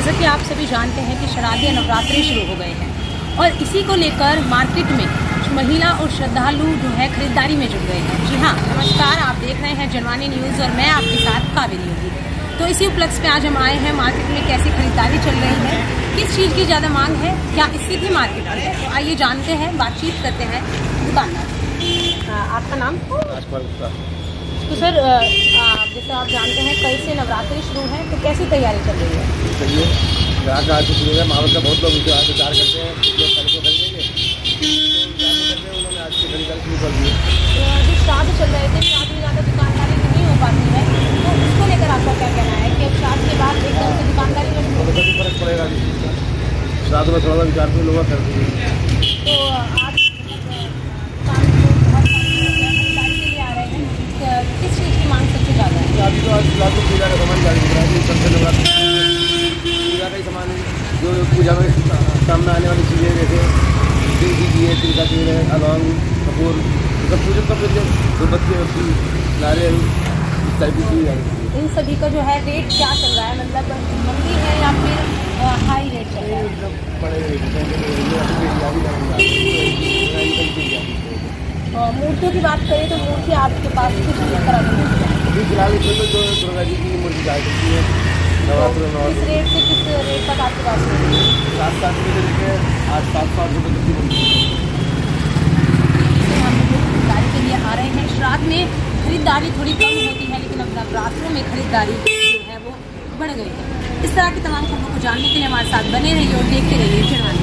जैसा कि आप सभी जानते हैं कि शराधिया नवरात्रि शुरू हो गए हैं। और इसी को लेकर मार्केट में महिला और श्रद्धालु जो है खरीदारी में जुट गए हैं। जी हाँ नमस्कार आप देख रहे हैं जनवानी न्यूज़ और मैं आपके साथ कावेरी होगी तो इसी उपलक्ष्य में आज हम आए हैं मार्केट में कैसी खरीदारी चल रही है किस चीज़ की ज़्यादा मांग है क्या स्थिति मार्केट में है? तो आइए जानते हैं बातचीत करते हैं दुकानदार आपका नाम? गुप्ता। तो सर जैसे आप जानते हैं कल से नवरात्रि शुरू है तो कैसी तैयारी चल रही है? चलिए। ग्राहक आज से शुरू है। महावत का बहुत लोग इंतज़ार विचार करते हैं लोग कल को खरीदेंगे तो करते उन्होंने आज से खरीदारी शुरू कर दी। तो जो श्राद्ध चल रहे थे श्राद्ध में ज़्यादा दुकानदारी नहीं हो पाती है तो उसको लेकर आपका क्या कहना है कि श्राद्ध के बाद एकदम से दुकानदारी में तो फ़र्क पड़ेगा रात में थोड़ा सा विचार तो लोग कर तो आज मतलब, अ, दुकान को बहुत सारे लोग खरीदारी के लिए आ रहे हैं तो किस चीज़ की मांग सबसे ज़्यादा है अभी तो आज फ़िलहाल तो पूजा का सामान जारी दिख रहा है सबसे नवरात्र पूजा का ही सामान है जो पूजा में सामने आने वाली चीज़ें जैसे तिल की दिए तिल का तेल है अलौंग कपूर सब पूजा फिर दुर्बत्ती वत्ती नारियल इस टाइप की चीज़ जाएगी इन सभी का जो है रेट क्या चल रहा है? मतलब मंदी है या फिर हाई रेट चल रहा है? मूर्तियों की बात करें तो मूर्ति आपके पास कुछ तरह की है? अभी फ़िलहाल इसमें तो जो दुर्गा जी की मूर्ति जा सकती है। नवरात्र नवरात्र रेट से किस रेट तक आपके पास सात सात रुपये से लेकर आठ सात सौ रुपये तक की मूर्ति। खरीदारी के लिए आ रहे हैं। श्राद्ध में खरीदारी थोड़ी कम होती है लेकिन अब नवरात्रों में खरीदारी जो है वो बढ़ गई है। इस तरह की तमाम खबरों को जानने के लिए हमारे साथ बने रहिए और देखते रहिए चिड़वानी